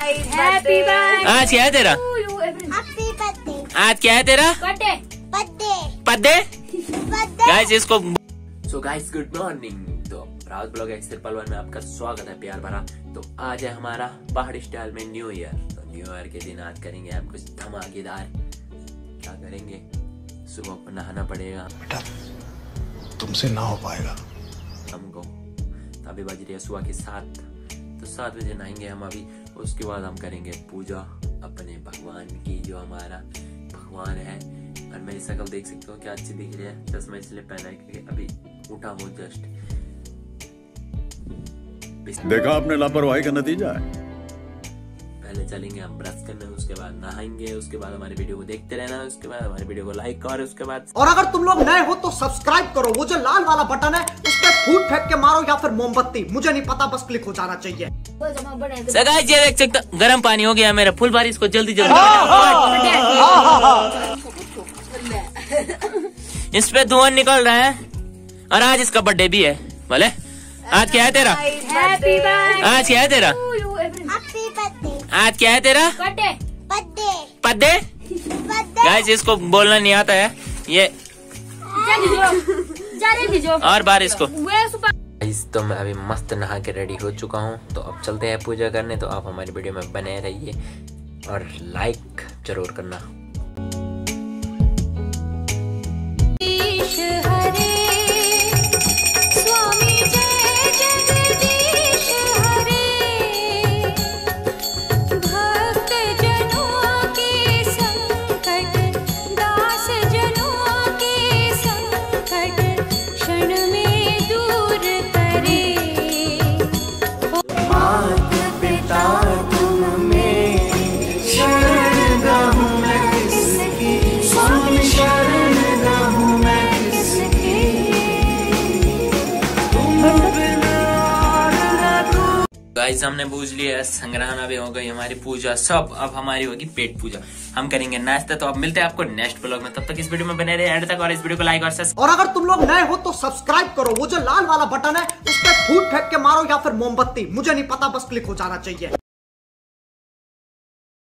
Happy birthday आज क्या है तेरा? आज क्या है तेरा? बर्थडे बर्थडे पद्दे गाइस इसको सो गाइस गुड मॉर्निंग तो राज ब्लॉग एक्सर पलवन में आपका स्वागत है प्यार भरा। तो आज है हमारा पहाड़ी स्टाइल में न्यू ईयर। तो न्यू ईयर के दिन आज करेंगे हम कुछ धमाकेदार। क्या करेंगे? सुबह को नहाना पड़ेगा। बेटा तुमसे ना हो पाएगा। हमको। अभी बज रही है सुबह के सात। तो सात बजे नहाएँगे हम अभी उसके बाद हम करेंगे पूजा अपने भगवान की जो हमारा भगवान है। और मेरी शक्ल देख सकते हो क्या अच्छी दिख रही है चश्मा इसलिए पहना है क्योंकि अभी उठा हूँ जस्ट। देखा आपने लापरवाही का नतीजा है। पहले चलेंगे हम ब्रश करने उसके बाद नहाएँगे उसके बाद हमारे वीडियो को देखते रहना उसके बाद हमारे वीडियो को लाइक और उसके बाद और अगर तुम लोग नए हो तो सब्सक्राइब करो वो जो लाल वाला बटन है फेंक के मारो या फिर मोमबत्ती? मुझे नहीं पता बस क्लिक हो जाना चाहिए। ये देख सकते गर्म पानी हो गया मेरा। फुल बारी इसको जल्दी जल्दी। इस पे धुआँ निकल रहा है और आज इसका बर्थडे भी है बोले आज क्या है तेरा? आज क्या है तेरा? आज क्या है तेरा? बर्थडे बर्थडे पद्दे बर्थडे गाइस इसको बोलना नहीं आता है। ये और बार इसको। वे सुपर गाइस तो मैं अभी मस्त नहा के रेडी हो चुका हूँ। तो अब चलते हैं पूजा करने। तो आप हमारी वीडियो में बने रहिए और लाइक ज़रूर करना। गाइस हमने पूछ लिया, संग्रहणा भी हो गई हमारी पूजा। सब अब हमारी होगी पेट पूजा। हम करेंगे नाश्ता तो अब मिलते हैं आपको नेक्स्ट ब्लॉग में। तब तक इस वीडियो में बने रहे एंड तक, और इस वीडियो को लाइक और और अगर तुम लोग नए हो तो सब्सक्राइब करो। वो जो लाल वाला बटन है, उस पर फूट फेंक के मारो या फिर मोमबत्ती। मुझे नहीं पता, बस क्लिक हो जाना चाहिए।